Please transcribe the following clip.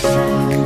Station.